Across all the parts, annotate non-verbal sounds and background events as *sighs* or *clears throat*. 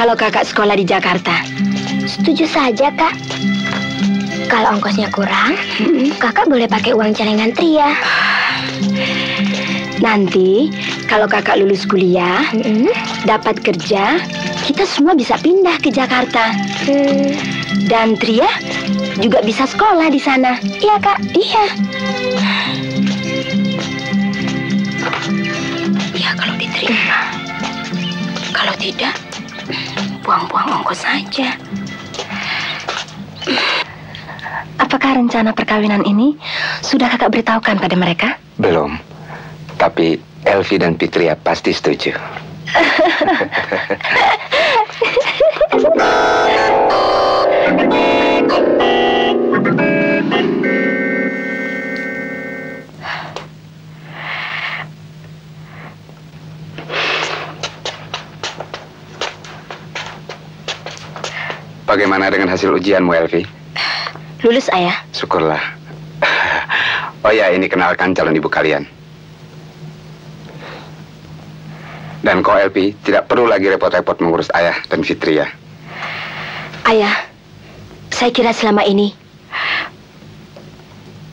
kalau kakak sekolah di Jakarta? Setuju saja, Kak. Kalau ongkosnya kurang, kakak boleh pakai uang celengan Tria. Nanti kalau kakak lulus kuliah, dapat kerja, kita semua bisa pindah ke Jakarta. Hmm, Dan Tria juga bisa sekolah di sana. Iya, Kak. Iya. Ya, kalau diterima. Kalau tidak, buang-buang ongkos saja. Apakah rencana perkawinan ini sudah kakak beritahukan pada mereka? Belum. Tapi Elvi dan Fitria pasti setuju. *laughs* hasil ujianmu, Elvi? Lulus, Ayah. Syukurlah. *laughs* Oh ya, ini kenalkan calon ibu kalian. Dan kau, Elvi, tidak perlu lagi repot-repot mengurus ayah dan Fitria. Ayah, saya kira selama ini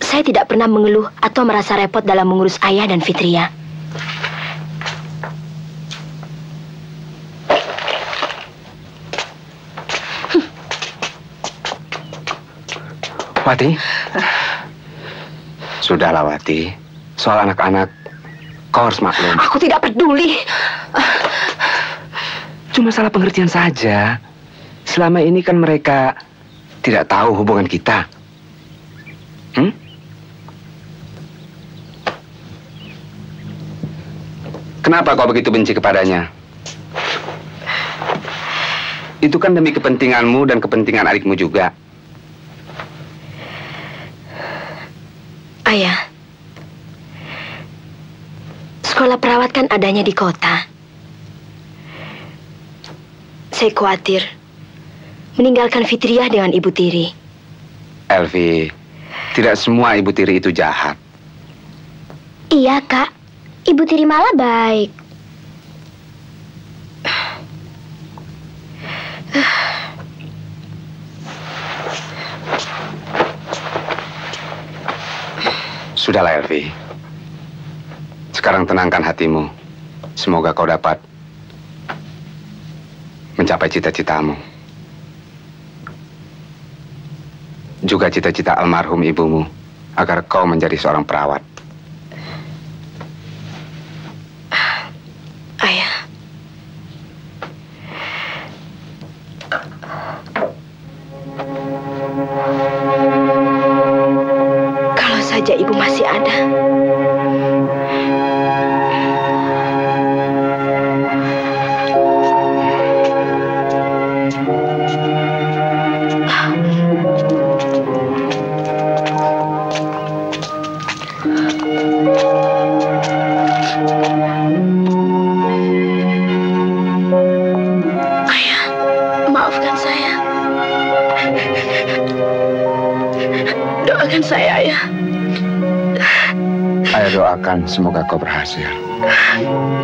saya tidak pernah mengeluh atau merasa repot dalam mengurus ayah dan Fitria. Wati? Sudahlah, Wati. Soal anak-anak, kau harus maklum. Aku tidak peduli. Cuma salah pengertian saja. Selama ini kan mereka tidak tahu hubungan kita. Hmm? Kenapa kau begitu benci kepadanya? Itu kan demi kepentinganmu dan kepentingan adikmu juga. Ayah, sekolah perawat kan adanya di kota. Saya khawatir meninggalkan Fitriah dengan Ibu Tiri. Elvi, tidak semua ibu tiri itu jahat. Iya, Kak. Ibu Tiri malah baik. *sighs* Sudahlah, Elvi. Sekarang tenangkan hatimu. Semoga kau dapat mencapai cita-citamu. Juga cita-cita almarhum ibumu agar kau menjadi seorang perawat. Semoga kau berhasil.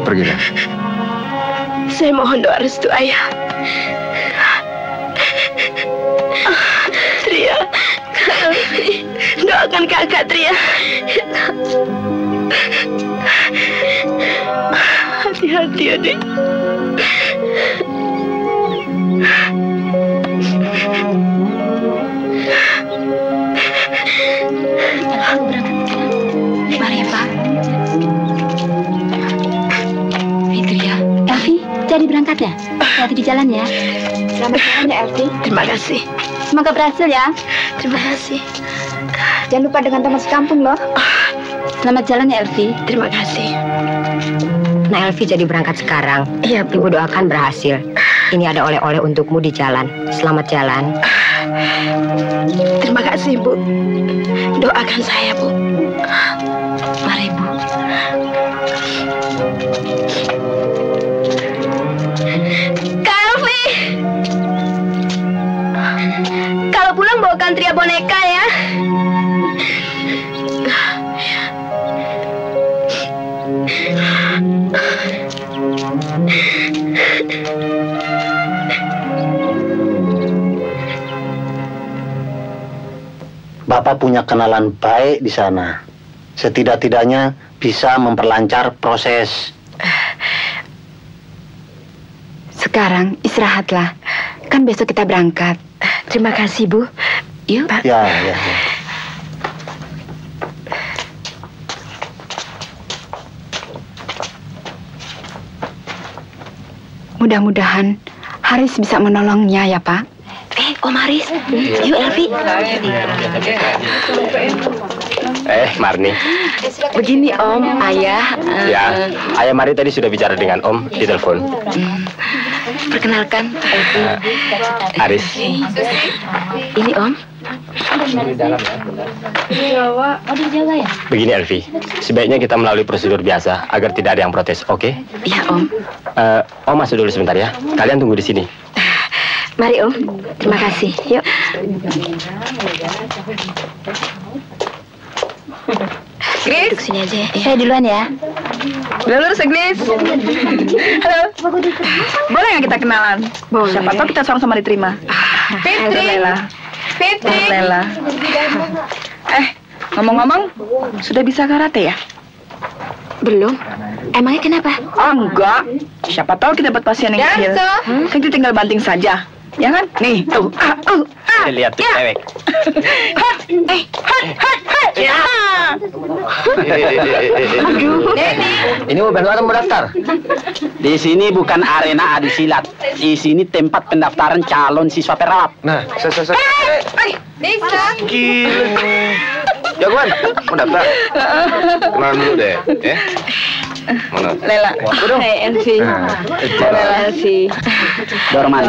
Pergilah. Saya mohon doa restu ayah. Tria, doakan kakak Tria. Hati-hati ya, jadi berangkat ya? Hati di jalan ya. Selamat jalan ya, Elvi. Terima kasih. Semoga berhasil ya. Terima kasih. Jangan lupa dengan teman sekampung loh. Selamat jalan ya, Elvi. Terima kasih. Nah Elvi jadi berangkat sekarang. Iya, Bu. Ibu doakan berhasil. Ini ada oleh-oleh untukmu di jalan. Selamat jalan. Terima kasih, Bu. Doakan saya, Bu. Pulang bawakan tria boneka ya. Bapak punya kenalan baik di sana. Setidak-tidaknya bisa memperlancar proses. Sekarang istirahatlah. Kan besok kita berangkat. Terima kasih, Bu. Yuk. Ya, ya, ya. Mudah-mudahan Haris bisa menolongnya ya, Pak. Eh, Om Haris. Yuk, Elvi. Eh, Marni. Begini Om, Ayah. eh, Ya, Ayah Mari tadi sudah bicara dengan Om di telepon. Perkenalkan, Elvi. Eh, Aris. Ini Om. Begini Elvi, sebaiknya kita melalui prosedur biasa agar tidak ada yang protes, oke? Ya, Om. Eh, om masuk dulu sebentar ya. Kalian tunggu di sini. Mari, Om. Terima kasih. Yuk. Duduk sini aja ya. Saya duluan ya. Lulus, Glis. Halo. Boleh nggak kita kenalan? Boleh. Siapa tahu kita sama-sama diterima. Fitri. Lela. Fitri. Lela. Eh, ngomong-ngomong, sudah bisa karate ya? Belum. Emangnya kenapa? Oh, enggak. Siapa tahu kita dapat pasien yang kecil. Kan kita tinggal banting saja. Ya kan? Nih, tuh. Ah, uh, ah. Lihat tuh cewek. Hot. Eh, hot, hot, hot. Ya. Aduh. Ini mau bantu mau daftar. Di sini bukan arena adu silat. Di sini tempat pendaftaran calon siswa perawat. Nah, saya, saya, Eh, Bisa. Jagoan, mau daftar? Kenalan dulu deh, ya. Mana? Lela. Hai, Elvi. Nah, Lela sih. Dorman.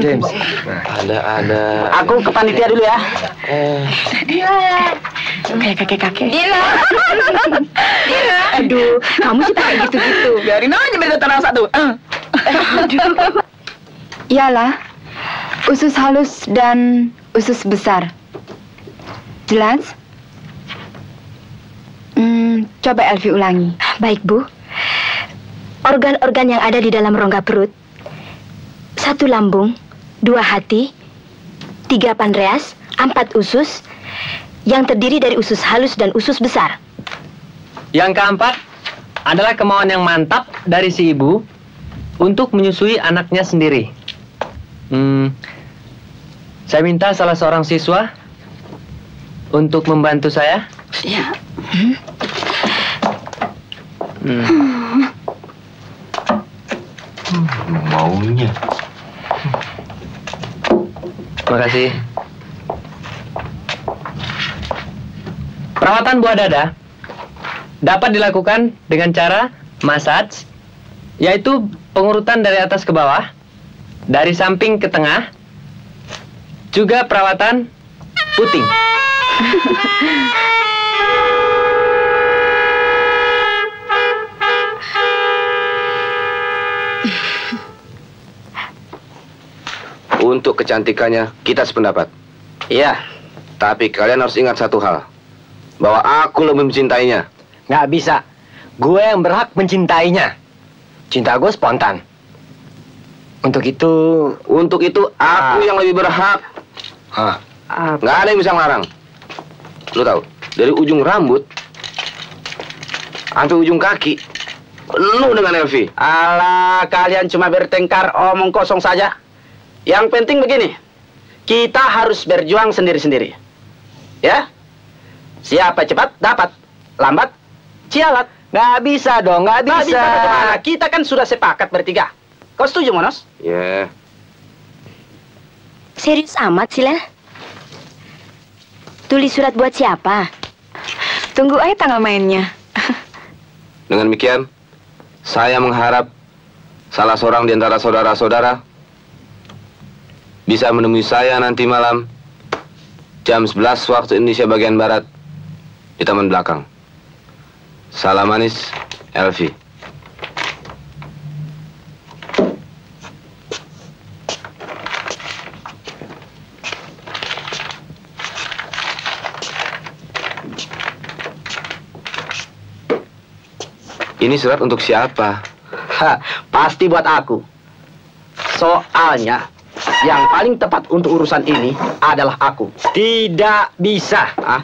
James. Nah, ada, ada. Aku ke panitia dulu ya. Kayak kakek-kakek. Dila. Dila. Aduh, kamu sih pakai gitu-gitu. Biarin aja beda tanah satu. Eh. Iyalah. Usus halus dan usus besar. Jelas? Hmm, coba Elvi ulangi. Baik, Bu. Organ-organ yang ada di dalam rongga perut. Satu lambung, dua hati, tiga pankreas, empat usus, yang terdiri dari usus halus dan usus besar. Yang keempat adalah kemauan yang mantap dari si ibu untuk menyusui anaknya sendiri. Hmm, saya minta salah seorang siswa untuk membantu saya? Ya. Hmm. Maunya. Makasih. Perawatan buah dada dapat dilakukan dengan cara massage, yaitu pengurutan dari atas ke bawah, dari samping ke tengah, juga perawatan puting. *laughs* Untuk kecantikannya, kita sependapat. Iya. Tapi kalian harus ingat satu hal. Bahwa aku lebih mencintainya. Nggak bisa. Gue yang berhak mencintainya. Cinta gue spontan. Untuk itu... Untuk itu, aku yang lebih berhak. Hah? Nggak ada yang bisa ngelarang. Lu tahu, dari ujung rambut sampai ujung kaki penuh dengan Elvi. Alah, kalian cuma bertengkar omong kosong saja. Yang penting begini, kita harus berjuang sendiri-sendiri. Ya? Siapa cepat dapat, lambat cialat. Nggak bisa dong, nggak Nggak bisa. bagaimana? Kita kan sudah sepakat bertiga. Kau setuju, Monos? Ya, Serius amat sih, Len? Tulis surat buat siapa? Tunggu aja tanggal mainnya. *laughs* dengan demikian, saya mengharap salah seorang di antara saudara-saudara bisa menemui saya nanti malam jam 11 waktu Indonesia bagian Barat di taman belakang. Salam manis, Elvi. Ini surat untuk siapa? Ha, pasti buat aku. Soalnya, yang paling tepat untuk urusan ini adalah aku. Tidak bisa. Ah,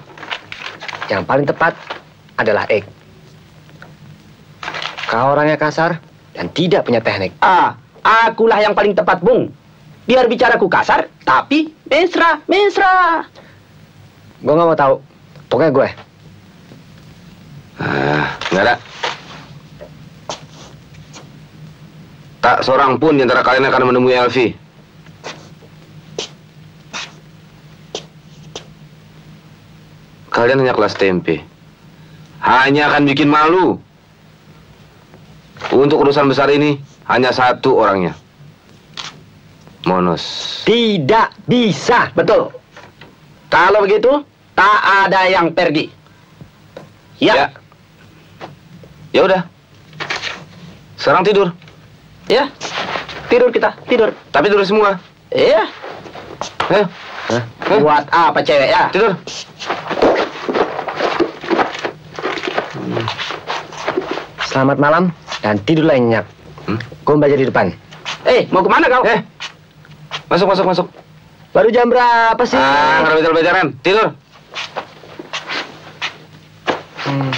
Yang paling tepat adalah Ek. Kau orangnya kasar dan tidak punya teknik. ah, akulah yang paling tepat, Bung. Biar bicaraku kasar, tapi mesra, mesra. Gue nggak mau tahu. Pokoknya gue. Ah, nggak ada. Tak seorang pun di antara kalian akan menemui Elvi. Kalian hanya kelas tempe. Hanya akan bikin malu. Untuk urusan besar ini, hanya satu orangnya. Monos. Tidak bisa. Betul. Kalau begitu, tak ada yang pergi. Ya, Ya udah. Sekarang tidur. Ya. Tidur kita, tidur. Tapi tidur semua. Iya. Ayo. Buat apa cewek ya? Tidur. Selamat malam dan tidurlah yang nyenyak. Hmm? Gue belajar di depan. Eh, mau ke mana kau? Eh. Masuk, masuk, masuk. Baru jam berapa sih? Ah, nggak ada belajaran. Tidur. Hmm.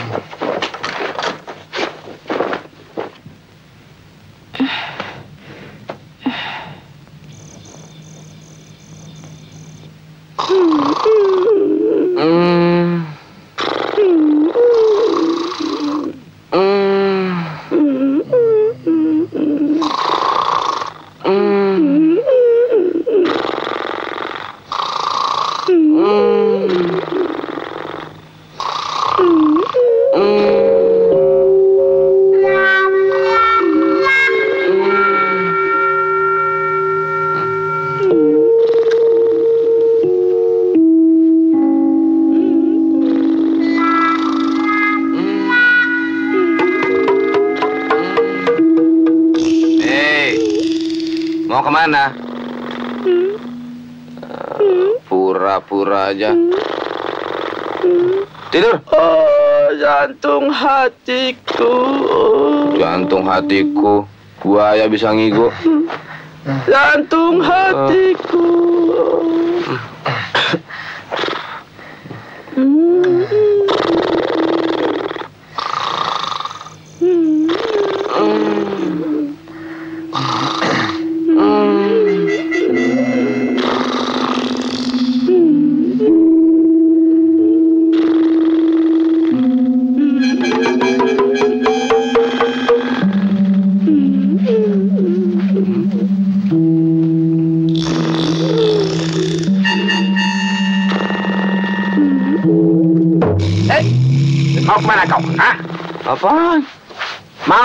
Mau ke mana? Eh, Pura-pura aja. Tidur. Oh, jantung hatiku. Jantung hatiku, buaya bisa ngigo. Jantung hatiku.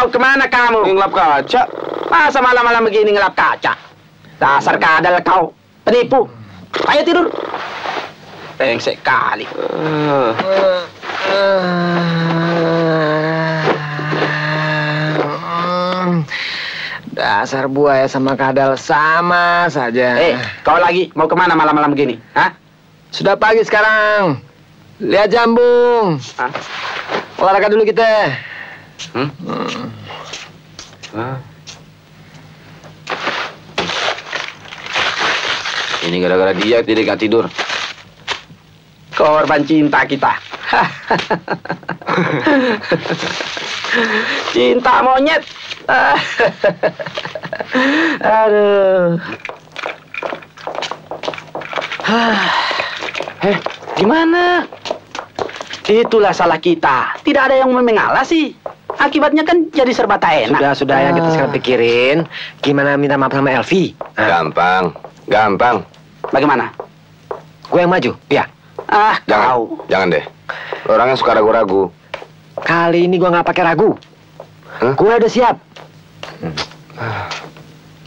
Mau ke mana kamu? Ngelap kaca. Masa malam-malam begini ngelap kaca? Dasar kadal kau, penipu. Ayo tidur. Pengsek kali. Eh, Dasar buaya sama kadal sama saja. Eh, kau lagi mau ke mana malam-malam begini? Hah? Sudah pagi sekarang. Lihat jambung. Hah? Olahraga dulu kita. Hmm? Ini gara-gara dia jadi nggak tidur. Korban cinta kita. *laughs* cinta monyet. Aduh. eh, gimana? Itulah salah kita. Tidak ada yang mengalah sih. Akibatnya kan jadi serba tak enak. Sudah, sudah yang kita sekarang pikirin. Gimana minta maaf sama Elvi? Ah, Gampang, gampang. Bagaimana? gue yang maju. Ya. Ah, Jangan, kau. jangan deh. Lo Orangnya suka ragu-ragu. Kali ini gue nggak pakai ragu. Hah? Gue udah siap.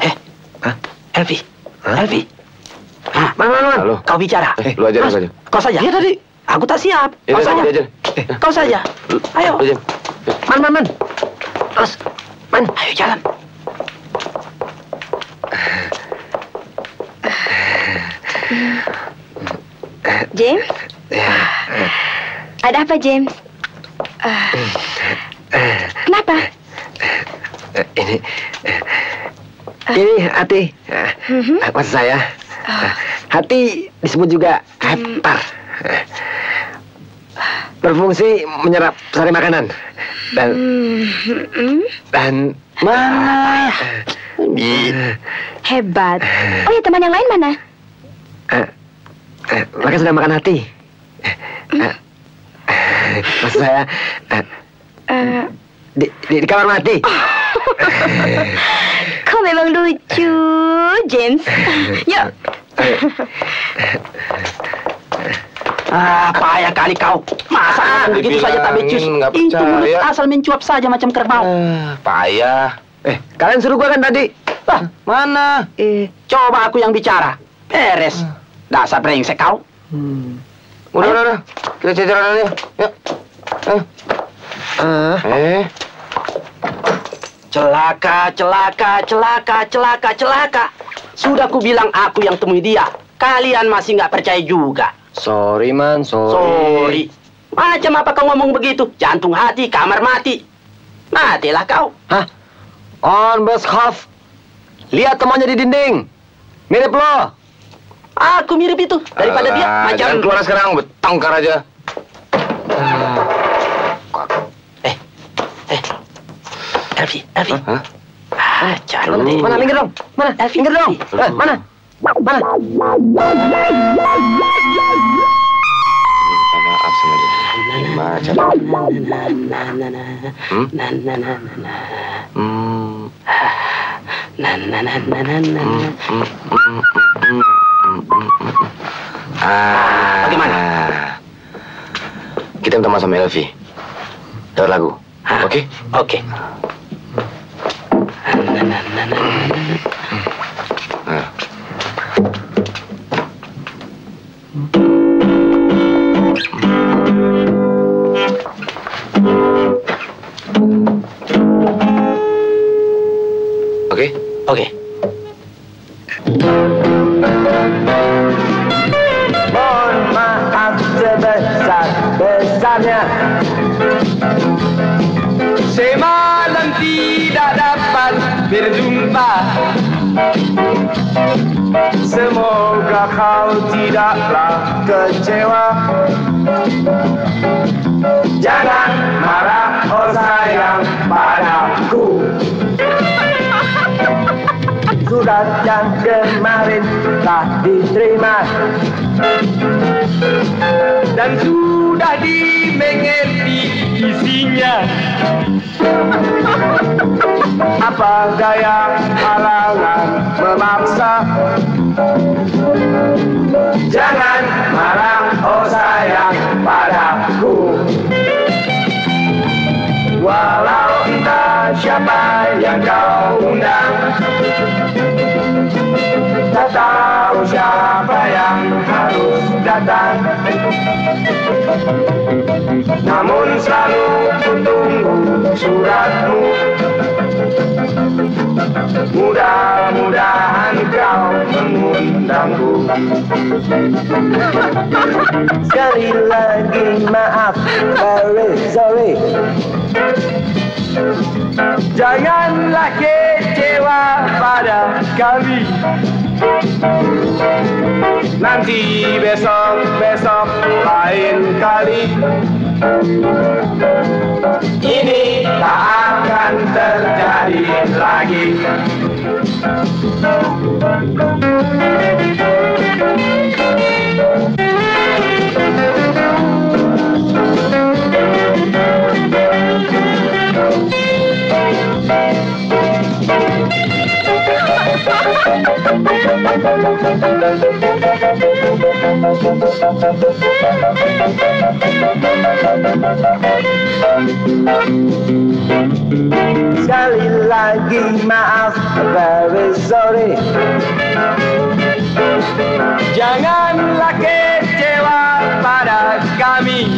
Eh, Hah? Elvi. Hah? Elvi. Ah, Mana, mana, mana? Halo. kau bicara. Eh, lu aja, lu Mas, aja. Kau saja. Iya tadi. Aku tak siap. Ya Kau udah, saja. dia aja. Kau saja. Ayo. Lu aja. Man, man, man. Terus, man. Ayo jalan. *laughs* James? Ada apa, James? Ah, kenapa? Ini, ini hati. Mhm. eh, Maksud saya, eh, hati disebut juga hepar. Berfungsi menyerap sari makanan dan Hmm, dan Mana? hebat. Oh ya, teman yang lain mana? Eh, eh, mereka sedang makan hati. Eh, eh, eh, maksud saya eh, Eh, di, di, di kamar mati. kau memang lucu, James. Yuk. Ah, payah kali kau. Masa ngomong begitu saja tak becus. Itu mulut percaya. asal mencuap saja macam kerbau. Ah, payah. Eh, kalian suruh gua kan tadi. Ah, Mana? eh, coba aku yang bicara. Beres. Dasar brengsek kau. Udah, udah, udah. Kita jajaran aja. Yuk. Eh. Ah, Eh. Celaka, celaka, celaka, celaka, celaka. Sudah ku bilang aku yang temui dia. Kalian masih nggak percaya juga. sorry man, sorry. Sorry. Macam apa kau ngomong begitu? Jantung hati, kamar mati. Matilah kau. Hah? On Half. Lihat temannya di dinding. Mirip lo. Aku mirip itu. Daripada dia Alah, macam... Jangan keluar sekarang, betangkar aja. Eh, eh. Elvi, Elvi. Hah? Ah. Mana minggir dong? Mana? Elvi, Minggir dong. Eh, mana? Mana? Dia. Hmm? Ah. Bagaimana? Kita minta maaf sama Elvi. Dengar lagu. Hah? Oke? Oke. Nah. Oke? Oke. Mohon Semalam tidak dapat berjumpa. Semoga kau tidaklah kecewa. Jangan marah oh sayang padaku Surat yang kemarin telah diterima. Dan sudah dimengerti isinya. *laughs* Apa gaya halangan memaksa? Jangan marah oh sayang padaku. Siapa yang kau undang Tak tahu siapa yang harus datang. Namun selalu tunggu suratmu. Mudah-mudahan kau mengundangku. Sekali lagi maaf, very sorry. Janganlah kecewa pada kami Nanti besok-besok lain kali. Ini tak akan terjadi lagi Sekali lagi maaf, very sorry. Janganlah kecewa pada kami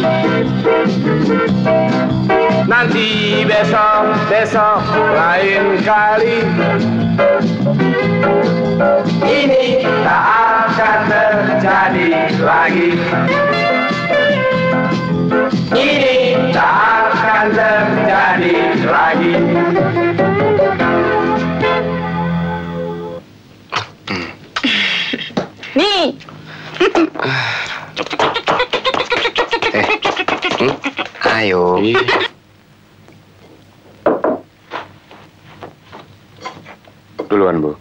Nanti besok-besok lain kali. Ini tak akan terjadi lagi. Ini tak akan terjadi lagi. Nih, Ayo. Duluan, Bu.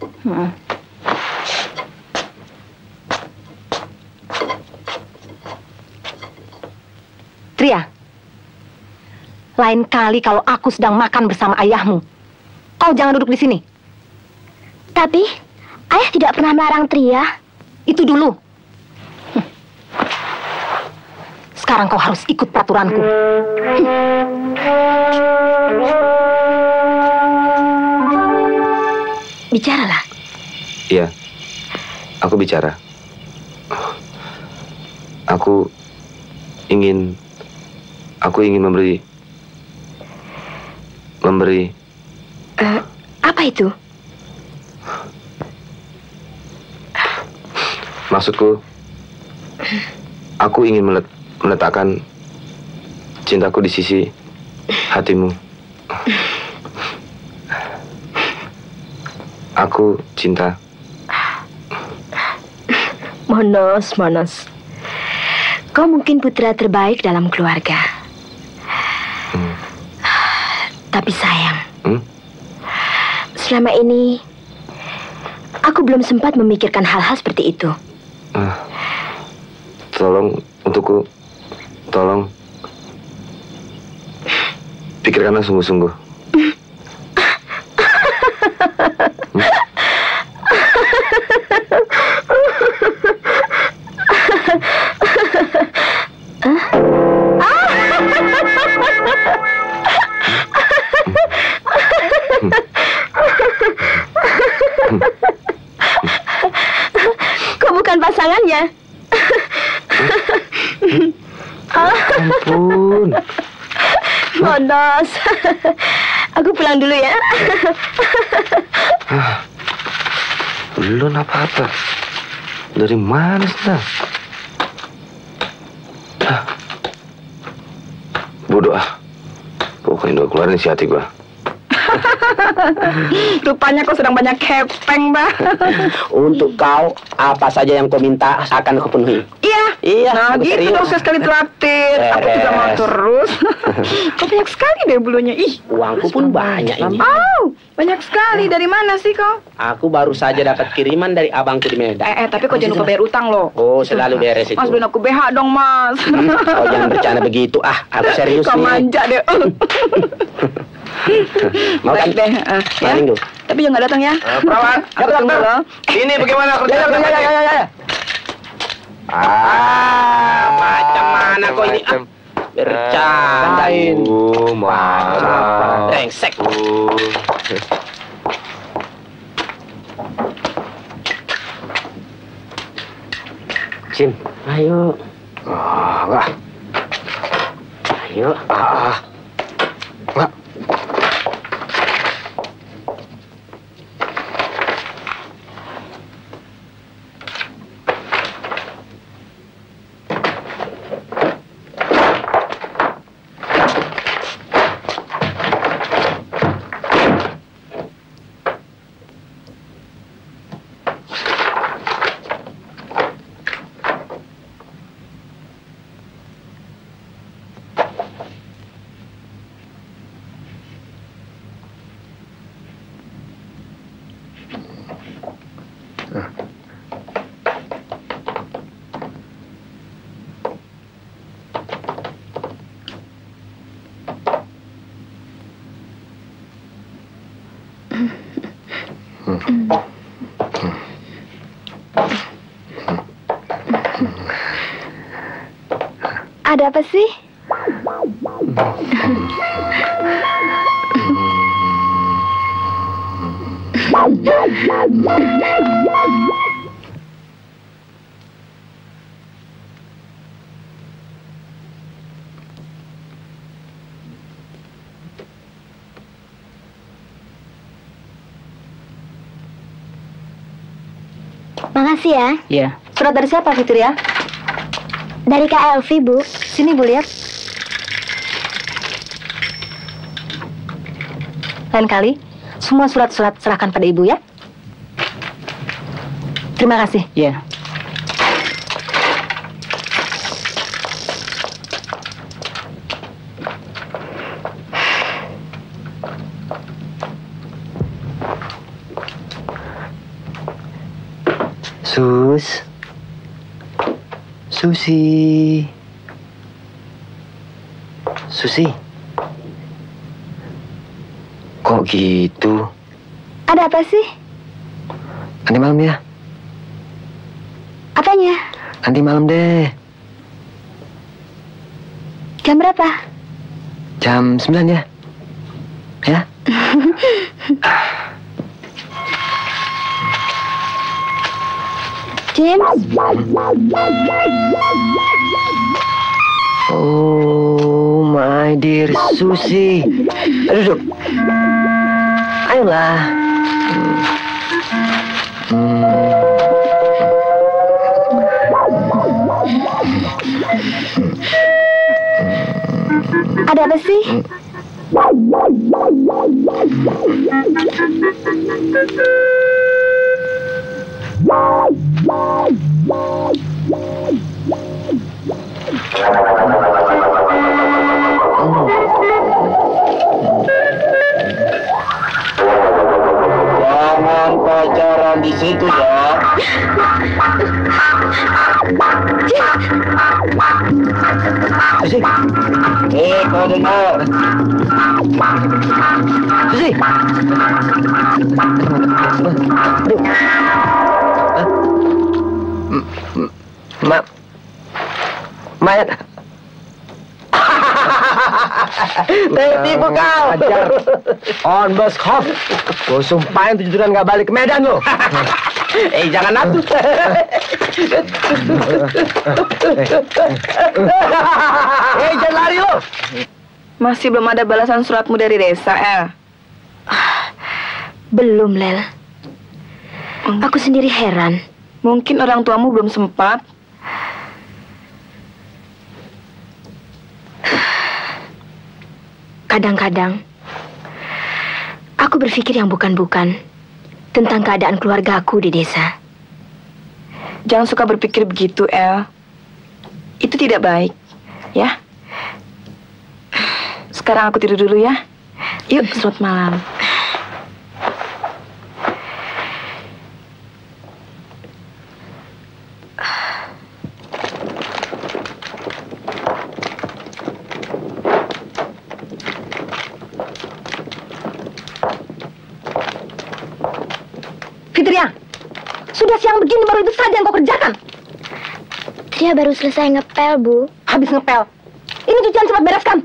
Tria, lain kali kalau aku sedang makan bersama ayahmu, kau jangan duduk di sini. Tapi, ayah tidak pernah melarang Tria. Itu dulu. Hm. Sekarang kau harus ikut peraturanku. Bicaralah. Iya. Aku bicara. Aku ingin aku ingin memberi memberi Eh, apa itu? maksudku aku ingin melet- meletakkan cintaku di sisi hatimu. Aku cinta Monos, Monos. Kau mungkin putra terbaik dalam keluarga. Tapi sayang, Hmm? selama ini aku belum sempat memikirkan hal-hal seperti itu. Ah, tolong untukku, tolong pikirkanlah sungguh-sungguh. Monos. *laughs* Aku pulang dulu ya. belum apa-apa. Dari mana sih? Ah. Bodoh ah. Pokoknya udah keluarin isi hati gua. *laughs* rupanya kau sedang banyak kepeng, Mbak. *laughs* Untuk kau, apa saja yang kau minta akan aku penuhi. Iya. Iya, Nah, gitu dong saya sekali traktir. Aku juga mau terus. *laughs* kau banyak sekali deh bulunya. Ih. Uangku pun banyak ini. Oh, banyak sekali. Dari mana sih kau? Aku baru saja dapat kiriman dari abangku di Medan. Eh, eh, tapi kau jangan lupa bayar utang loh. Oh, selalu beres itu. Mas, beliin aku BH dong, Mas. Kau jangan bercanda begitu. Ah, aku *laughs* serius Kau nih. manja deh. *laughs* Mau kan? Baik deh. eh, ya. Minggu. Tapi jangan nggak datang ya. Perawat, Aku tunggu loh. ini bagaimana Ya, kerjaan ya, ya, ya, ya, ya. Ah, Macam mana kau ini? Ah, Bercandain. Maaf. Brengsek. Jim, ayo. Ah, enggak. Ayo. Ah, enggak. Ada apa sih? *laughs* Makasih ya. Iya. Surat dari siapa, Fitri ya? Dari Kak Elvi, Bu. Sini Bu lihat. Lain kali, semua surat-surat serahkan pada Ibu ya. Terima kasih. Iya. Sus. Susi. Susi. Kok gitu? Ada apa sih? Nanti malam ya. Apanya? Nanti malam deh. Jam berapa? Jam 9 ya. Ya. *laughs* James? Susi. Duduk. Ayolah. Hmm. Ada apa sih? Jangan Tertipu kau. Ajar On bos Hof Gue sumpahin tujuan gak balik ke Medan lo *laughs* Eh, jangan nafsu. *laughs* Eh jangan lari lo Masih belum ada balasan suratmu dari desa, El. Belum, Lel. Aku sendiri heran. Mungkin orang tuamu belum sempat. Kadang-kadang, aku berpikir yang bukan-bukan tentang keadaan keluarga aku di desa. Jangan suka berpikir begitu, El. Itu tidak baik, ya. Sekarang aku tidur dulu ya. Yuk, selamat malam. Fitria, sudah siang begini baru itu saja yang kau kerjakan. Dia baru selesai ngepel, Bu. Habis ngepel. Ini cucian cepat bereskan.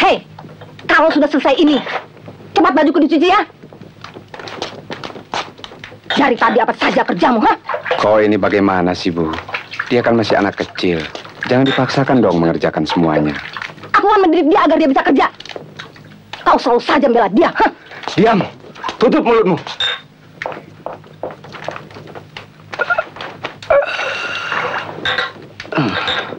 Hei, kalau sudah selesai ini, cepat bajuku dicuci ya. Dari tadi apa saja kerjamu, ha? Kau ini bagaimana sih, Bu? Dia kan masih anak kecil. Jangan dipaksakan dong mengerjakan semuanya. Aku akan mendidik dia agar dia bisa kerja. Kau selalu saja membela dia, ha? Diam! Tutup mulutmu! Ayah.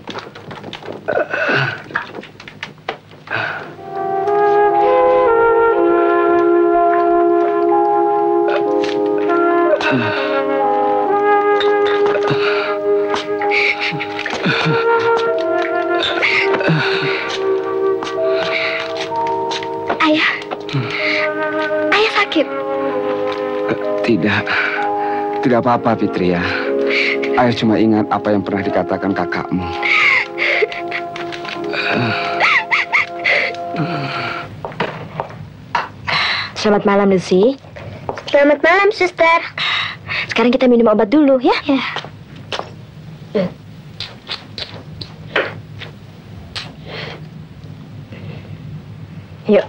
Tidak apa-apa, Fitria. Ayah cuma ingat apa yang pernah dikatakan kakakmu. Selamat malam, Lucy. Selamat malam, suster. Sekarang kita minum obat dulu, ya? Ya. Yuk.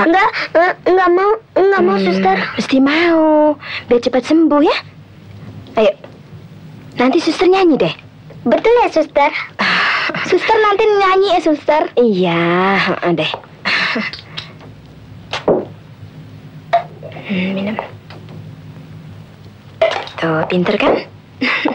Enggak, eh, enggak mau, enggak mau, suster. Mesti mau, biar cepat sembuh ya. Nanti suster nyanyi deh. Betul ya, suster? Suster nanti nyanyi ya, suster? Iya, heeh deh. Hmm, minum. Tuh, pinter kan? *laughs*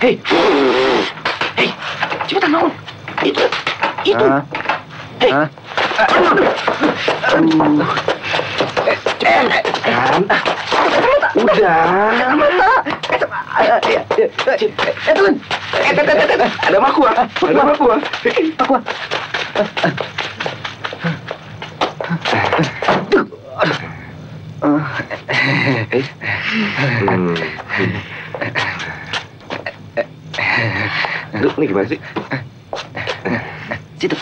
Hei, hei, cepetan bangun. Itu, itu. Hei, cepetan. Udah. Eh, turun. Eh, eh, eh, eh, Ada makua, ada makua. Makua. Hmm. Ini gimana sih? Situ.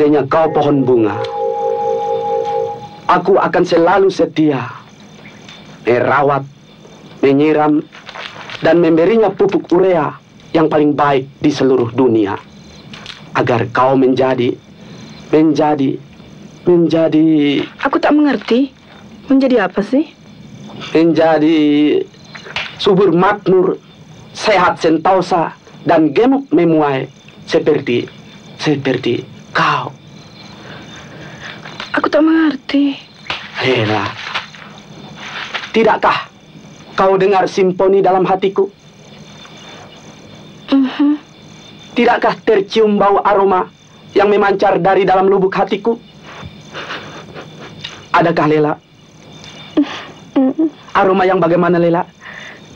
Seandainya kau pohon bunga, aku akan selalu setia merawat, menyiram, dan memberinya pupuk urea yang paling baik di seluruh dunia agar kau menjadi menjadi menjadi Aku tak mengerti. Menjadi apa sih? menjadi subur makmur, sehat sentosa, dan gemuk memuai seperti seperti kau. Mengerti. Hela, tidakkah kau dengar simponi dalam hatiku? Mhm. Tidakkah tercium bau aroma yang memancar dari dalam lubuk hatiku? Adakah Lela? Aroma yang bagaimana Lela?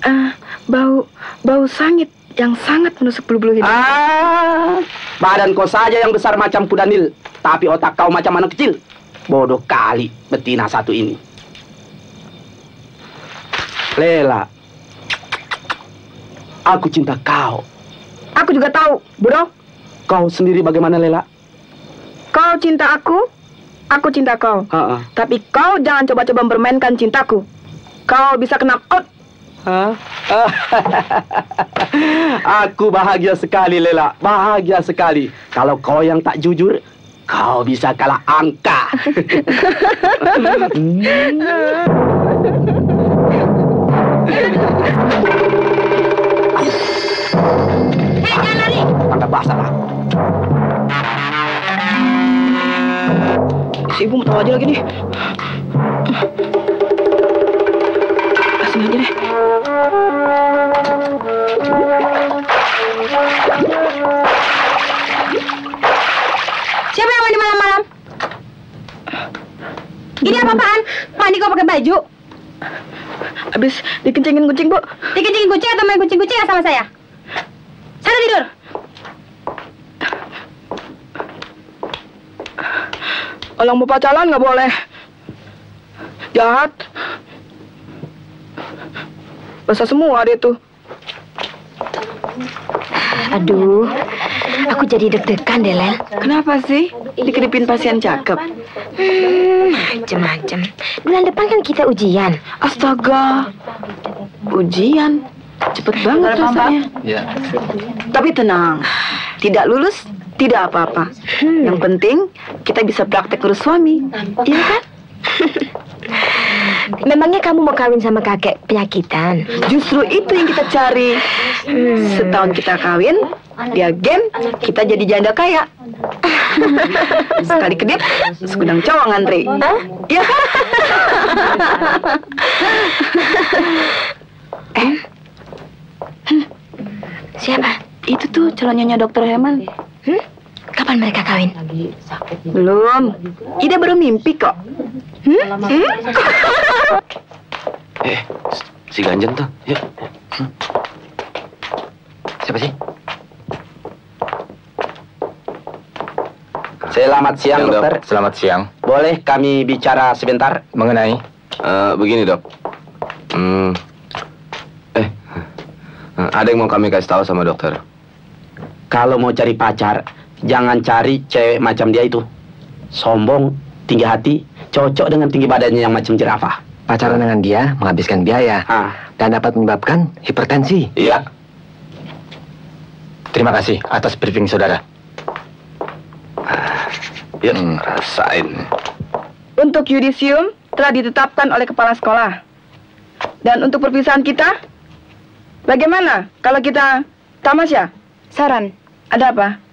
Ah, bau bau sangit yang sangat menusuk bulu-bulu hidung. Ah, badan kau saja yang besar macam kuda nil, tapi otak kau macam anak kecil. Bodoh kali betina satu ini. Lela, aku cinta kau. Aku juga tahu, bro. Kau sendiri bagaimana Lela? Kau cinta aku, aku cinta kau. Ha-ha. Tapi kau jangan coba-coba mempermainkan cintaku. Kau bisa kena out. Hah? *laughs* Aku bahagia sekali, Lela. Bahagia sekali. Kalau kau yang tak jujur, kau bisa kalah angka. Tangkap basah lah. Si ibu mau aja lagi nih. Kasih aja deh. Ini apa-apaan? Mandi kok pakai baju? Habis dikencingin kucing, Bu. Dikencingin kucing atau main kucing-kucingan sama saya? Sana tidur. Orang mau pacaran nggak boleh. Jahat. Basah semua dia tuh. Aduh, aku jadi deg-degan deh, Lel. Kenapa sih? Dikedipin pasien cakep. Hmm, macem-macem. Bulan depan kan kita ujian. Astaga. Ujian. Cepet banget rasanya. Ya. Tapi tenang. Tidak lulus, tidak apa-apa. Yang penting kita bisa praktek urus suami. Iya kan? *laughs* Memangnya kamu mau kawin sama kakek penyakitan? Justru itu yang kita cari. Setahun kita kawin, dia game, kita jadi janda kaya. *laughs* Sekali kedip, segudang cowok ngantri. Kan? *laughs* eh, Siapa? itu tuh calon nyonya dokter Herman. Kapan mereka kawin? Belum. Ida baru mimpi kok. Hmm? Hmm? *laughs* Eh, si Ganjen tuh. Yuk. Siapa sih? Selamat siang, Siang, Dok. dokter. Selamat siang. Boleh kami bicara sebentar? Mengenai? Eh, begini dok. Hmm. Eh, eh, ada yang mau kami kasih tahu sama dokter. Kalau mau cari pacar, jangan cari cewek macam dia itu. Sombong, tinggi hati, cocok dengan tinggi badannya yang macam jerapah. Pacaran dengan dia menghabiskan biaya Ah, dan dapat menyebabkan hipertensi. Iya. Terima kasih atas briefing saudara. Yuk, rasain. Untuk yudisium telah ditetapkan oleh kepala sekolah. Dan untuk perpisahan kita, bagaimana kalau kita tamasya? Saran, Ada apa?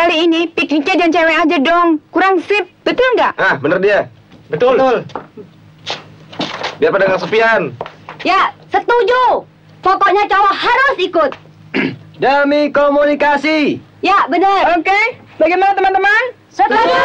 Kali ini pikniknya jangan cewek aja dong. Kurang sip, betul nggak? Ah, bener dia. Betul. Biar pada nggak sepian. Ya, setuju. Pokoknya cowok harus ikut. *clears throat* Demi komunikasi. Ya, benar. Oke, bagaimana teman-teman? Setuju. Ayo,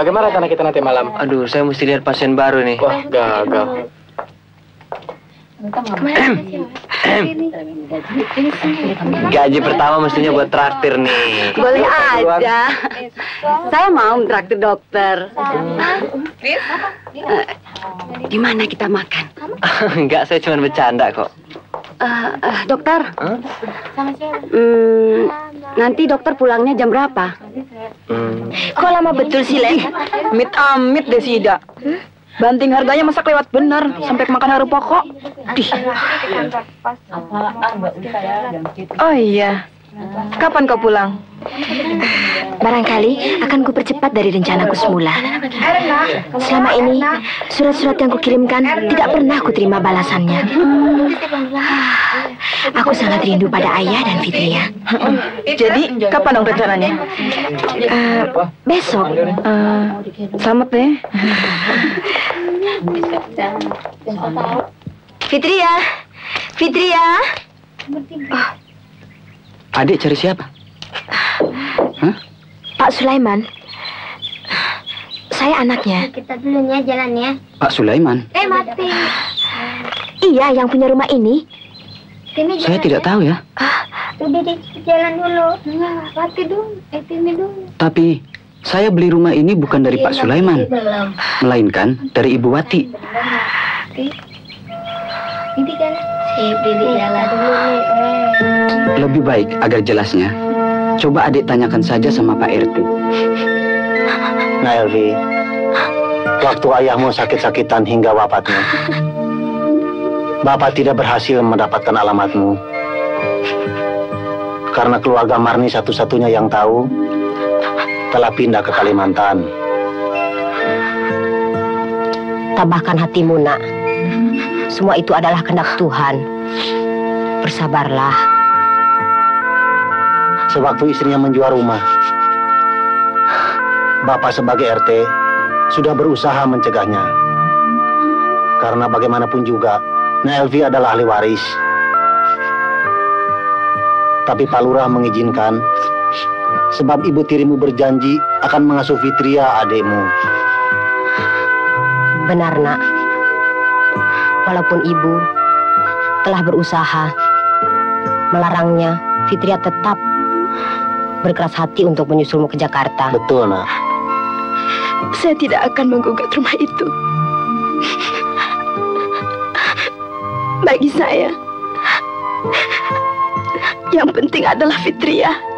Bagaimana rencana kita nanti malam? Aduh, saya mesti lihat pasien baru nih. Wah, gagal. Gaji pertama mestinya buat traktir nih. Boleh aja. Saya mau traktir dokter. Di mana kita makan? *laughs* Enggak, saya cuma bercanda kok. Eh, eh, dokter. Hmm, nanti dokter pulangnya jam berapa? Kok lama betul sih, Len? Amit amit deh si Ida. Banting harganya masa kelewat bener sampai makan haru pokok. Dih. Oh iya. Kapan kau pulang? Barangkali akan kupercepat dari rencanaku semula. Selama ini, surat-surat yang kukirimkan tidak pernah kuterima balasannya. Aku sangat rindu pada ayah dan Fitria. Jadi kapan dong rencananya? Eh, besok. Eh, selamat deh. Fitria, Fitria. Adik cari siapa? Pak Sulaiman. Saya anaknya. Kita dulunya jalan ya. Pak Sulaiman. Eh mati. Iya, yang punya rumah ini. Sini Saya jalan tidak ya. tahu ya. Udah di jalan dulu. Enggak, mati dulu. Eh sini dulu. Tapi saya beli rumah ini bukan dari Pak Sulaiman, Belum. melainkan dari Ibu Wati. Ini kan. Sip, di jalan dulu nih. Lebih baik agar jelasnya, coba adik tanyakan saja sama Pak RT. Nah Elvi, waktu ayahmu sakit-sakitan hingga wafatnya, Bapak tidak berhasil mendapatkan alamatmu. Karena keluarga Marni satu-satunya yang tahu, telah pindah ke Kalimantan. Tabahkan hatimu, nak. Semua itu adalah kehendak Tuhan. Bersabarlah. Sewaktu istrinya menjual rumah, Bapak sebagai RT sudah berusaha mencegahnya. Karena bagaimanapun juga, Nah Elvi adalah ahli waris. Tapi Pak Lurah mengizinkan sebab ibu tirimu berjanji akan mengasuh Fitria adikmu. Benar, Nak. Walaupun ibu telah berusaha melarangnya, Fitria tetap berkeras hati untuk menyusulmu ke Jakarta. Betul, Nak. Saya tidak akan menggugat rumah itu. Bagi saya, yang penting adalah Fitria.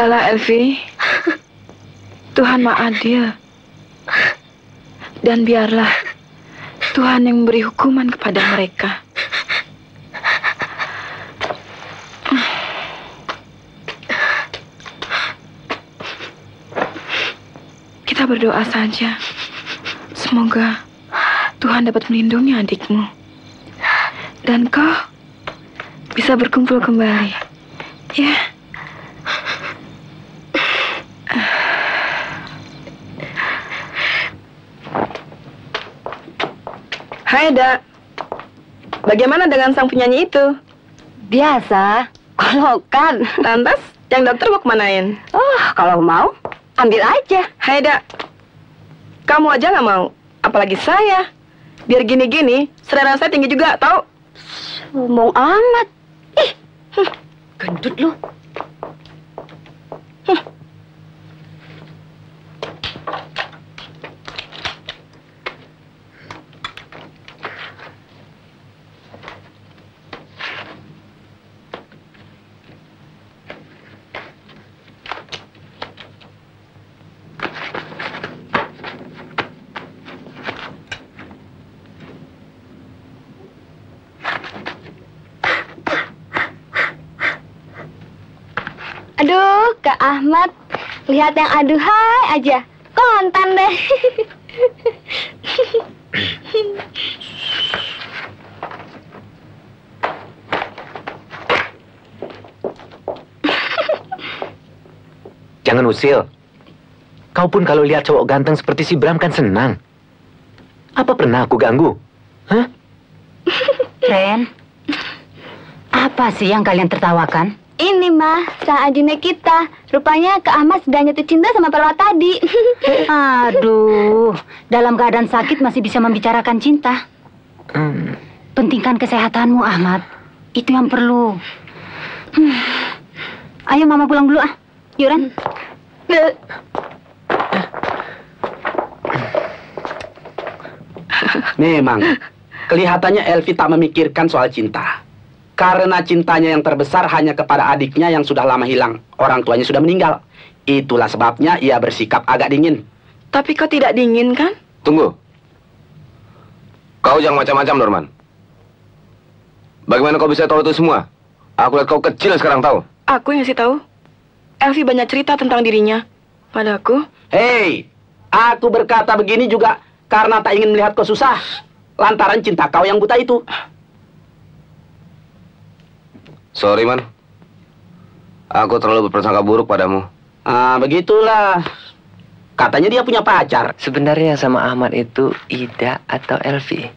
Sudahlah Elvi. Tuhan maha adil. Dan biarlah Tuhan yang memberi hukuman kepada mereka. Kita berdoa saja. Semoga Tuhan dapat melindungi adikmu. Dan kau bisa berkumpul kembali. Ya. Hai, Da. Bagaimana dengan sang penyanyi itu? Biasa, kolokan. Lantas, yang dokter mau kemanain? Oh, kalau mau, ambil aja. Hai, Da. Kamu aja nggak mau, apalagi saya. Biar gini-gini, selera saya tinggi juga, tau? Sombong amat. Ih, hm, gendut lu. Aduh, Kak Ahmad. Lihat yang aduhai aja. Kontan deh. Jangan usil. Kau pun kalau lihat cowok ganteng seperti si Bram kan senang. Apa pernah aku ganggu? Hah? Ren, apa sih yang kalian tertawakan? Mah, sang ajine kita. Rupanya Kak Ahmad sudah jatuh cinta sama perawat tadi. *laughs* Aduh, dalam keadaan sakit masih bisa membicarakan cinta. Hmm. Pentingkan kesehatanmu, Ahmad. Itu yang perlu. Hmm. Ayo Mama pulang dulu ah. Yuk, Ren. Memang, kelihatannya Elvi tak memikirkan soal cinta. Karena cintanya yang terbesar hanya kepada adiknya yang sudah lama hilang. Orang tuanya sudah meninggal. Itulah sebabnya ia bersikap agak dingin. Tapi kau tidak dingin, kan? Tunggu. Kau jangan macam-macam, Norman. Bagaimana kau bisa tahu itu semua? Aku lihat kau kecil sekarang tahu. Aku yang sih tahu. Elvi banyak cerita tentang dirinya. Padaku. Hei, aku berkata begini juga karena tak ingin melihat kau susah. Lantaran cinta kau yang buta itu. Sorry, Man. Aku terlalu berprasangka buruk padamu. Ah, begitulah. Katanya dia punya pacar. Sebenarnya sama Ahmad itu Ida atau Elvi?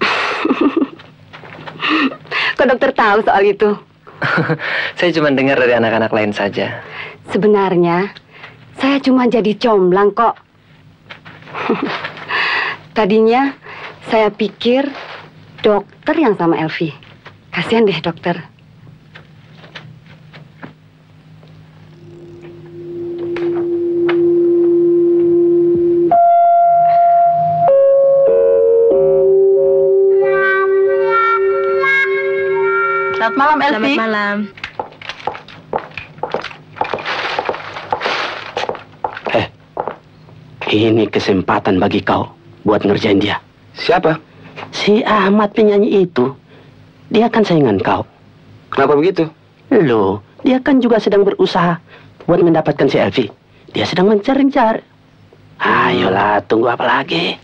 *laughs* Kok dokter tahu soal itu? *laughs* Saya cuma dengar dari anak-anak lain saja. Sebenarnya, saya cuma jadi comblang kok. *laughs* Tadinya, saya pikir dokter yang sama Elvi. Kasihan deh dokter. Malam, Elvi. Selamat malam. Ini kesempatan bagi kau buat ngerjain dia. Siapa? Si Ahmad penyanyi itu. Dia kan saingan kau. Kenapa begitu? Loh, dia kan juga sedang berusaha buat mendapatkan si Elvi. Dia sedang mencari-cari. Ayolah, tunggu apa lagi?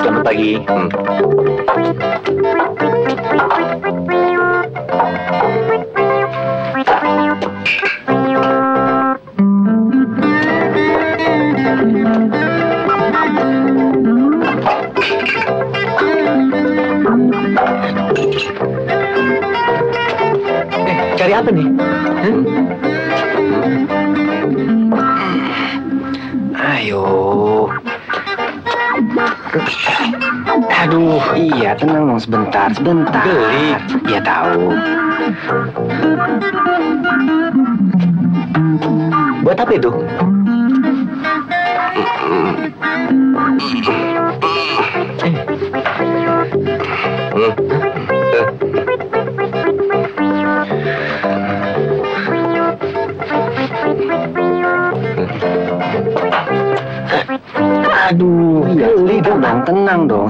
Selamat pagi. Eh, cari apa nih? Hah? Aduh, iya tenang dong sebentar, sebentar. Beli. Iya tahu. Buat apa itu?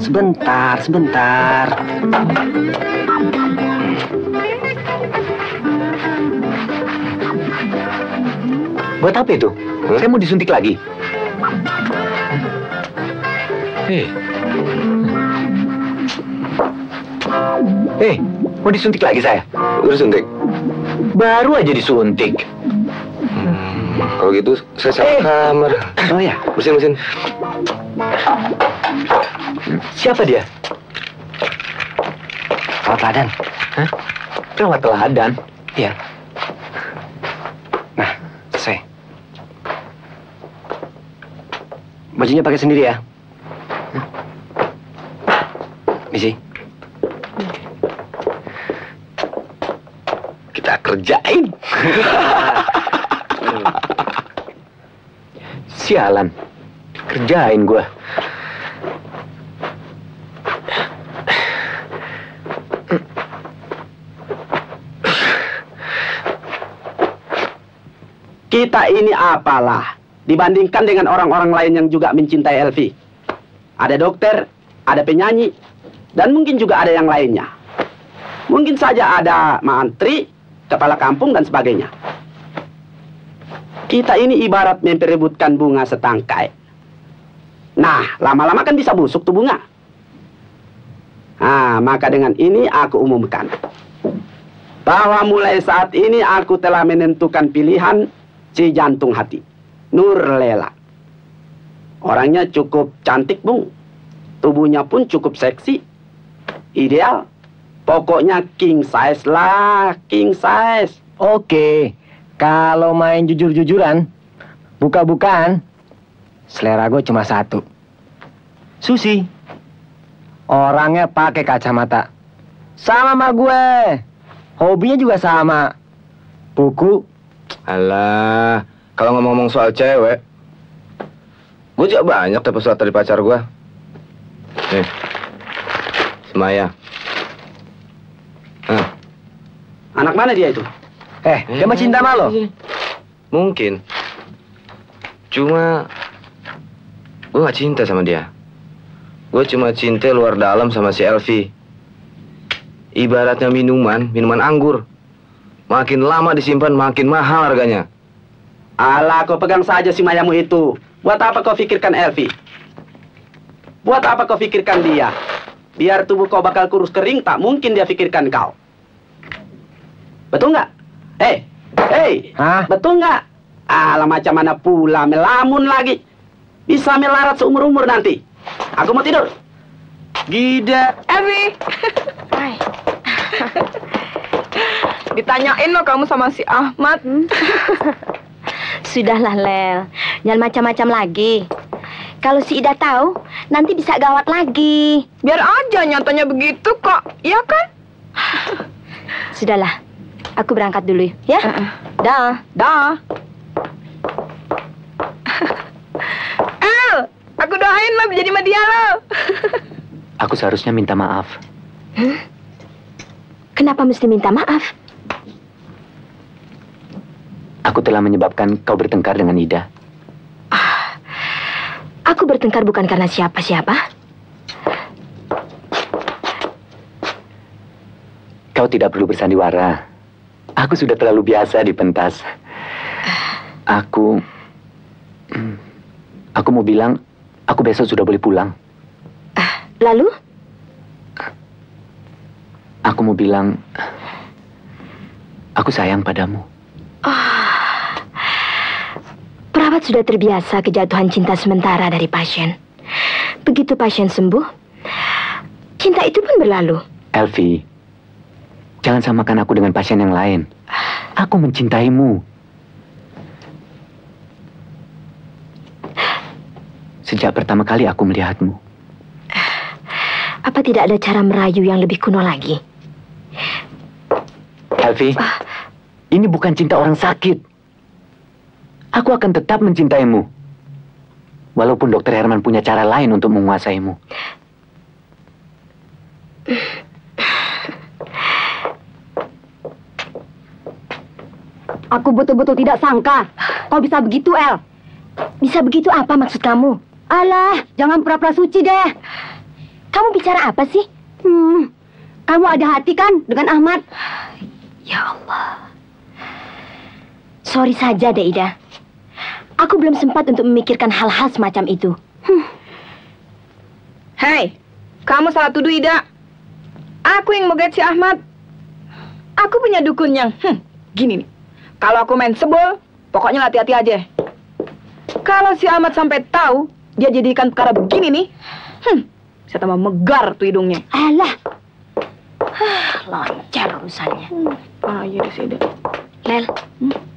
Dong, sebentar, sebentar. Buat apa itu? Saya mau disuntik lagi. Hei. Hei, mau disuntik lagi saya? Udah suntik? Baru aja disuntik. Kalau gitu saya salah kamar. Oh ya, bersin. Siapa dia? Rawat ladan. Hah? Rawat teladan. Iya. Nah, selesai. Bajunya pakai sendiri ya. Misi. Kita kerjain. *laughs* Sialan. Kerjain gua. Kita ini apalah dibandingkan dengan orang-orang lain yang juga mencintai Elvi. Ada dokter, ada penyanyi, dan mungkin juga ada yang lainnya. Mungkin saja ada mantri, kepala kampung, dan sebagainya. Kita ini ibarat memperebutkan bunga setangkai. Nah, lama-lama kan bisa busuk tuh bunga. Nah, maka dengan ini aku umumkan bahwa mulai saat ini aku telah menentukan pilihan si jantung hati, Nur Lela. Orangnya cukup cantik, Bung. Tubuhnya pun cukup seksi. Ideal. Pokoknya king size lah, king size. Oke, kalau main jujur-jujuran, buka-bukaan, selera gue cuma satu. Susi. Orangnya pakai kacamata. Sama sama gue. Hobinya juga sama. Buku. Alah, kalau ngomong-ngomong soal cewek, gue juga banyak dapat surat dari pacar gue. Nih, Semaya. Nah, Anak mana dia itu? Eh, dia mah cinta sama lo. mungkin. Cuma, gue gak cinta sama dia. Gue cuma cinta luar dalam sama si Elvi. Ibaratnya minuman, minuman anggur. Makin lama disimpan, makin mahal harganya. Alah, kau pegang saja si mayamu itu. Buat apa kau pikirkan Elvi? Buat apa kau pikirkan dia? Biar tubuh kau bakal kurus kering, tak mungkin dia pikirkan kau. Betul nggak? Hei, hei, betul nggak? Alah, macam mana pula melamun lagi. Bisa melarat seumur-umur nanti. Aku mau tidur. Gida. Evi. *laughs* Ditanyain lo kamu sama si Ahmad. *laughs* Sudahlah, Lel. Jangan macam-macam lagi. Kalau si Ida tahu, nanti bisa gawat lagi. Biar aja nyatanya begitu kok, ya kan? *sighs* Sudahlah, aku berangkat dulu ya. Dah. Dah. *laughs* El, aku doain lo jadi sama dia lo. *laughs* Aku seharusnya minta maaf. Kenapa mesti minta maaf? Aku telah menyebabkan kau bertengkar dengan Ida. Aku bertengkar bukan karena siapa-siapa. Kau tidak perlu bersandiwara. Aku sudah terlalu biasa di pentas. Aku... Hmm, Aku mau bilang, aku besok sudah boleh pulang. Lalu? Aku mau bilang, aku sayang padamu. Perawat sudah terbiasa kejatuhan cinta sementara dari pasien. Begitu pasien sembuh, cinta itu pun berlalu. Elvi, jangan samakan aku dengan pasien yang lain. Aku mencintaimu. Sejak pertama kali aku melihatmu. Apa tidak ada cara merayu yang lebih kuno lagi? Elvi, ini bukan cinta orang sakit. Aku akan tetap mencintaimu. Walaupun dokter Herman punya cara lain untuk menguasaimu. Aku betul-betul tidak sangka kau bisa begitu, El. Bisa begitu apa maksud kamu? Alah, jangan pura-pura suci deh. Kamu bicara apa sih? Hmm, kamu ada hati kan dengan Ahmad? Ya Allah. Sorry saja deh Ida. Aku belum sempat untuk memikirkan hal-hal semacam itu. Hei, kamu salah tuduh Ida. Aku yang mau si Ahmad. Aku punya dukun yang, hmm, gini nih. Kalau aku main sebel, pokoknya hati-hati aja. Kalau si Ahmad sampai tahu dia jadikan perkara begini nih, hmm, saya tambah megar tuh hidungnya. Alah. Lancar urusannya. Ah, iya deh, Ida.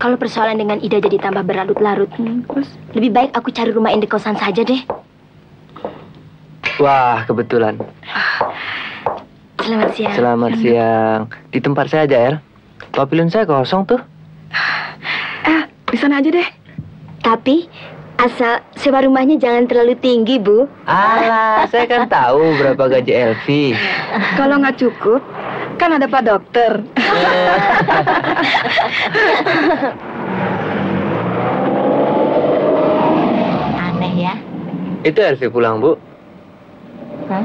Kalau persoalan dengan Ida jadi tambah berlarut-larut, terus lebih baik aku cari rumah indikosan saja deh. Wah, kebetulan. Selamat siang. Selamat siang. Di tempat saya aja, El. Pavilion saya kosong tuh. Eh, di sana aja deh. Tapi asal sewa rumahnya jangan terlalu tinggi, Bu. Alah, saya kan tahu berapa gaji Elvi. Kalau nggak cukup, kan ada Pak Dokter. *laughs* Aneh ya. Itu Elvi pulang, Bu. Hah?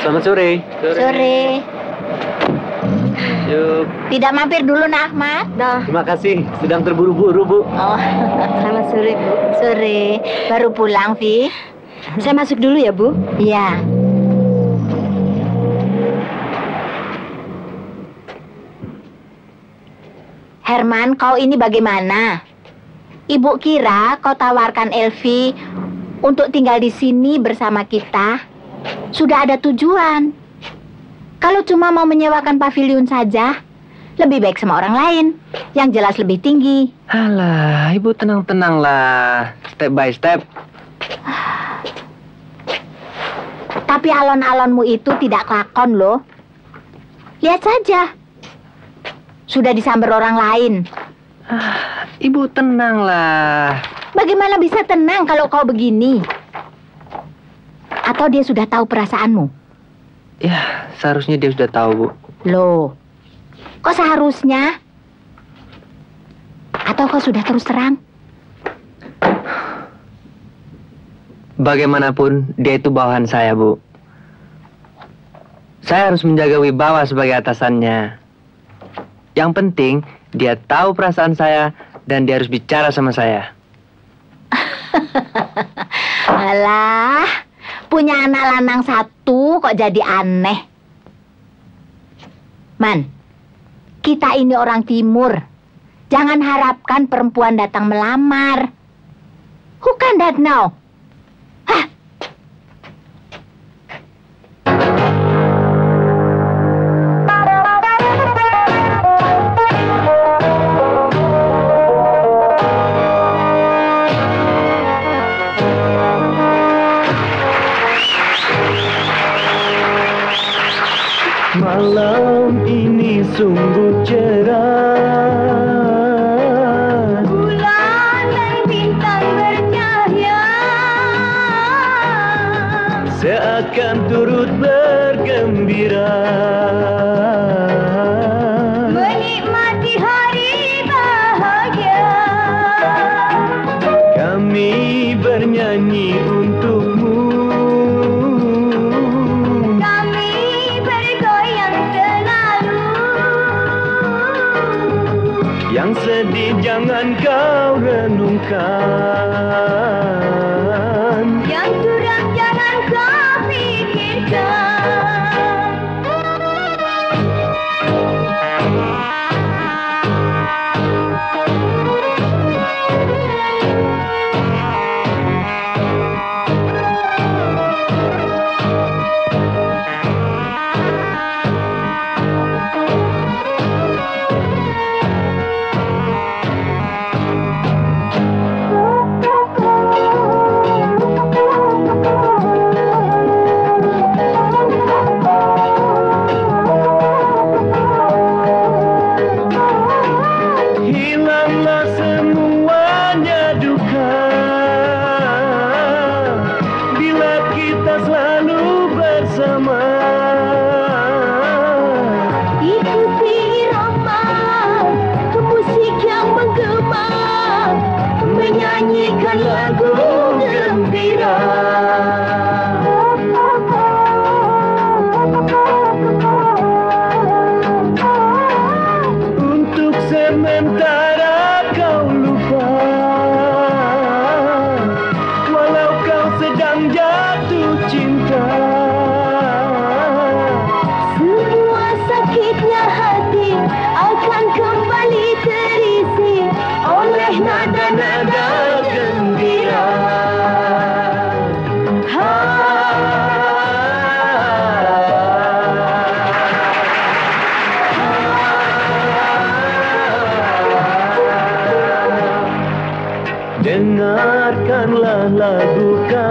Selamat sore. Sore. Yuk. Tidak mampir dulu, Nak Ahmad? Dah. Terima kasih. Sedang terburu-buru, Bu. Oh, *laughs* selamat sore, Bu. Sore. Baru pulang, Vi. Saya masuk dulu ya, Bu? Iya. Herman, kau ini bagaimana? Ibu kira kau tawarkan Elvi untuk tinggal di sini bersama kita. Sudah ada tujuan. Kalau cuma mau menyewakan pavilion saja, lebih baik sama orang lain yang jelas lebih tinggi. Alah, Ibu tenang-tenanglah. Step by step. Tapi alon-alonmu itu tidak kelakon loh. Lihat saja. Sudah disamber orang lain. Ibu tenanglah. Bagaimana bisa tenang kalau kau begini? Atau dia sudah tahu perasaanmu? Ya, seharusnya dia sudah tahu, Bu. Loh, kok seharusnya? Atau kau sudah terus terang? Bagaimanapun, dia itu bawahan saya, Bu. Saya harus menjaga wibawa sebagai atasannya. Yang penting, dia tahu perasaan saya dan dia harus bicara sama saya. *laughs* Alah, punya anak lanang satu kok jadi aneh. Man, kita ini orang timur. Jangan harapkan perempuan datang melamar. Who can that know?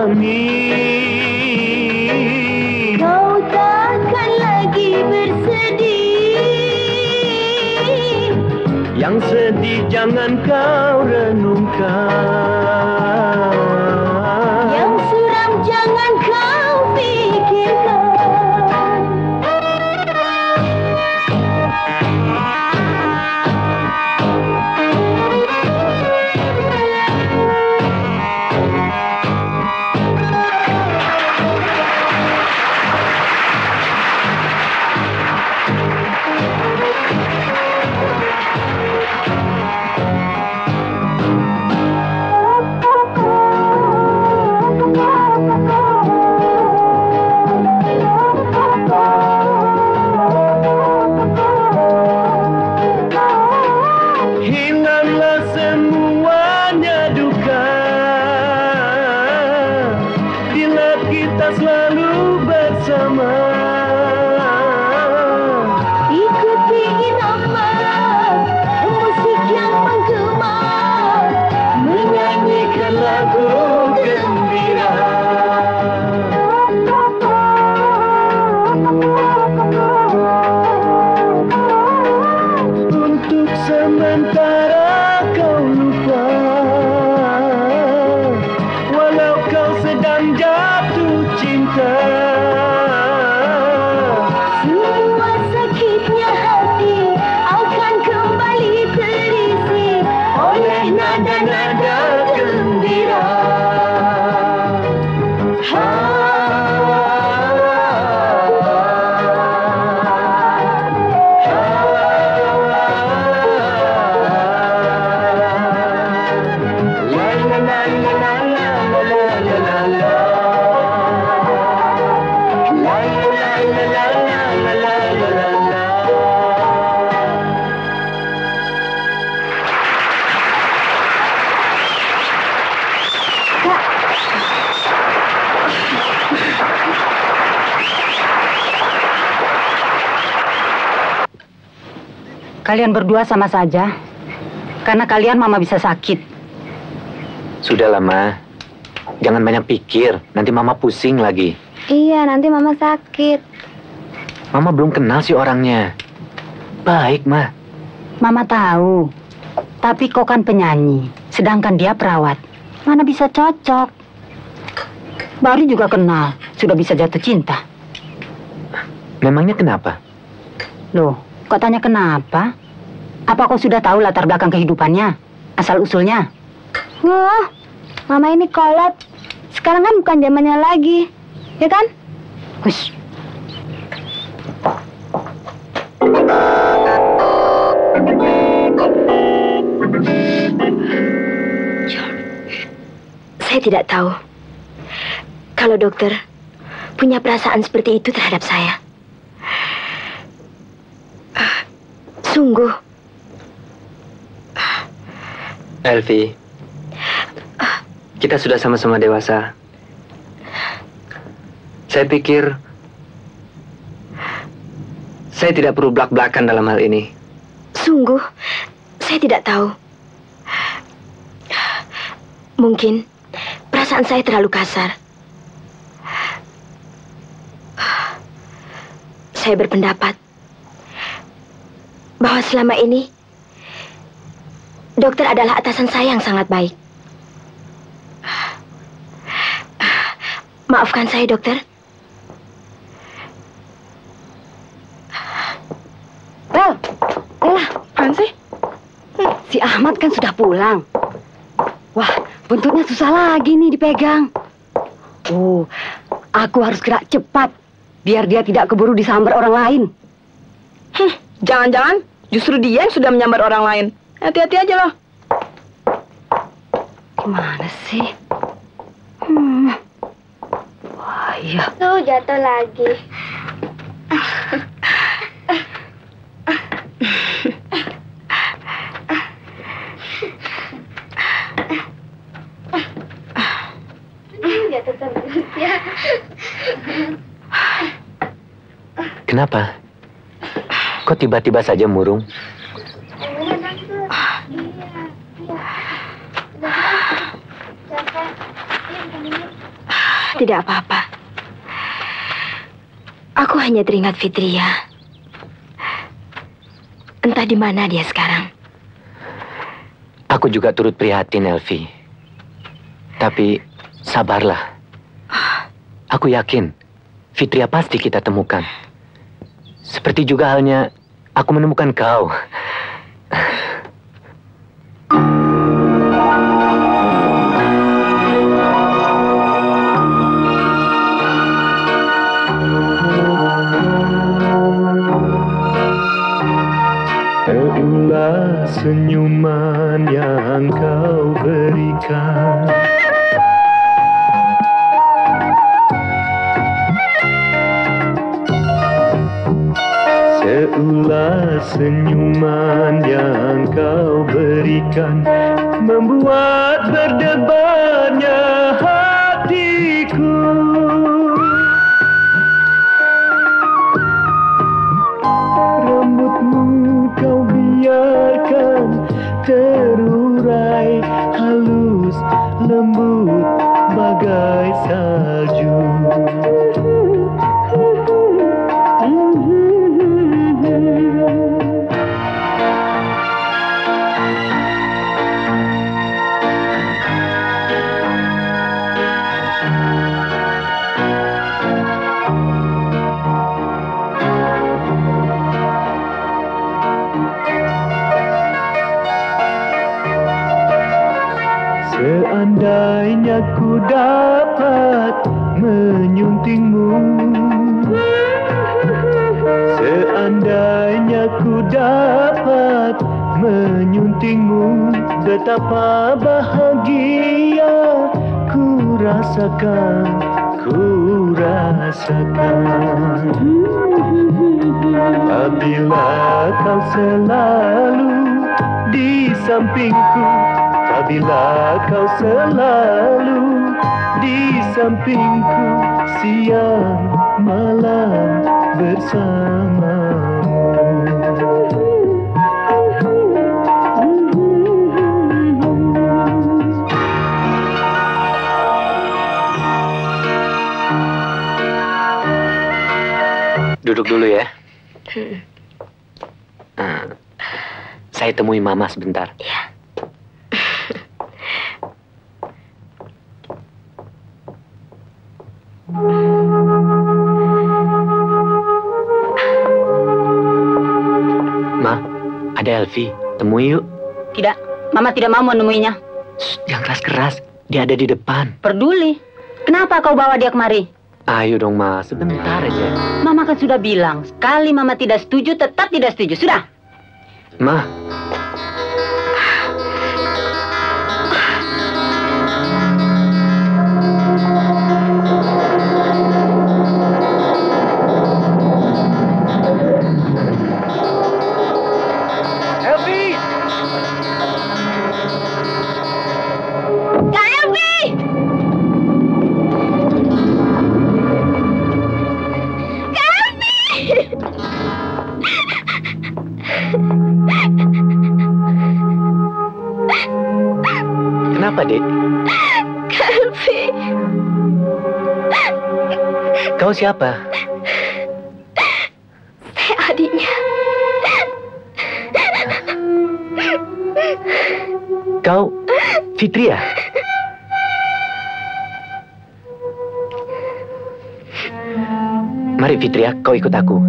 Kami Kau takkan lagi bersedih. Yang sedih jangan kau renungkan Kalian berdua sama saja. Karena kalian mama bisa sakit. Sudahlah, Ma. Jangan banyak pikir, nanti Mama pusing lagi. Iya, nanti mama sakit. Mama belum kenal si orangnya. Baik, Ma. Mama tahu. Tapi kau kan penyanyi, sedangkan dia perawat. Mana bisa cocok? Baru juga kenal, sudah bisa jatuh cinta. Memangnya kenapa? Loh, kok tanya kenapa? Apa kau sudah tahu latar belakang kehidupannya? Asal usulnya? Wah, mama ini kolot. Sekarang kan bukan zamannya lagi, ya kan? Hush. Saya tidak tahu kalau dokter punya perasaan seperti itu terhadap saya. Ah, Sungguh, Elvi, kita sudah sama-sama dewasa. Saya pikir saya tidak perlu belak-belakan dalam hal ini. sungguh, saya tidak tahu. Mungkin perasaan saya terlalu kasar. Saya berpendapat bahwa selama ini dokter adalah atasan saya yang sangat baik. Maafkan saya, dokter. Bel, Elah, apaan sih? Hmm, Si Ahmad kan sudah pulang. Wah, Buntutnya susah lagi nih dipegang. Oh, aku harus gerak cepat biar dia tidak keburu disambar orang lain. Hmm, jangan-jangan justru dia yang sudah menyambar orang lain. Hati-hati aja loh. Gimana sih? Hmm. Wah, iya. Tuh jatuh lagi. Jatuh terus ya. Kenapa? Kok tiba-tiba saja murung? Tidak apa-apa. Aku hanya teringat Fitria. Entah di mana dia sekarang. Aku juga turut prihatin, Elvi. Tapi sabarlah. Aku yakin Fitria pasti kita temukan. Seperti juga halnya aku menemukan kau. Duduk dulu ya. Eh, saya temui Mama sebentar. Ma, ada Elvi. Temui yuk. Tidak, Mama tidak mau menemuinya. Yang keras-keras. Dia ada di depan. Peduli. Kenapa kau bawa dia kemari? Ayo dong, Ma. Sebentar aja. Mama kan sudah bilang, sekali Mama tidak setuju, tetap tidak setuju. Sudah. Ma, Kau siapa? Saya adiknya. Kau Fitria? Mari Fitria, kau ikut aku.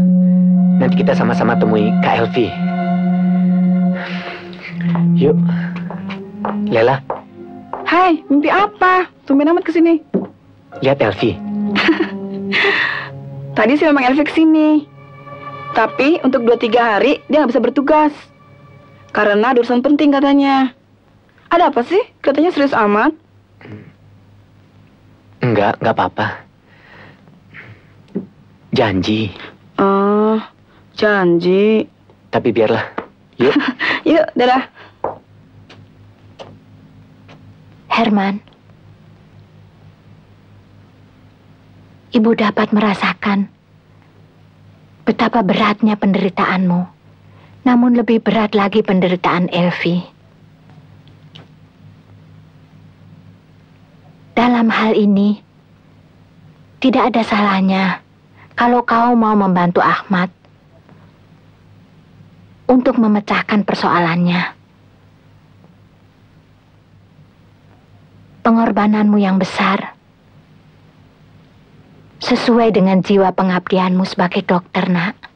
Nanti kita sama-sama temui Kak Elvi. Yuk. Lela, Hai, mimpi apa? Tumben amat ke sini. Lihat Elvi. Tadi sih memang Elvi ke sini. Tapi untuk 2-3 hari dia nggak bisa bertugas. Karena ada urusan penting katanya. Ada apa sih? Katanya serius amat. Enggak, enggak apa-apa. Janji. Oh, janji. Tapi biarlah. Yuk. *laughs* Yuk, dadah. Herman, Ibu dapat merasakan betapa beratnya penderitaanmu. Namun lebih berat lagi penderitaan Elvi. Dalam hal ini, tidak ada salahnya kalau kau mau membantu Ahmad untuk memecahkan persoalannya. Pengorbananmu yang besar sesuai dengan jiwa pengabdianmu sebagai dokter, Nak.